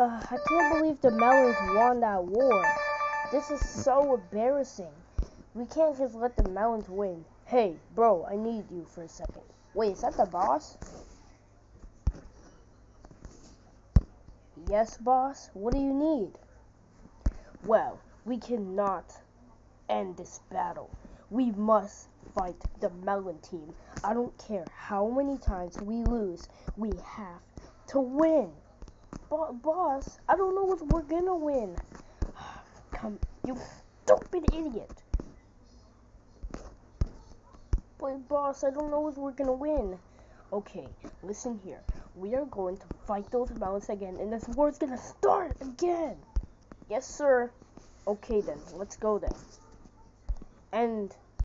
Uh, I can't believe the Melons won that war. This is so embarrassing. We can't just let the Melons win. Hey, bro, I need you for a second. Wait, is that the boss? Yes, boss. What do you need? Well, we cannot end this battle. We must fight the Melon team. I don't care how many times we lose, we have to win. Bo- boss, I don't know if we're gonna win. Come, you stupid idiot. But boss, I don't know if we're gonna win. Okay, listen here. We are going to fight those mountains again, and this war's gonna start again. Yes, sir. Okay then, let's go then. And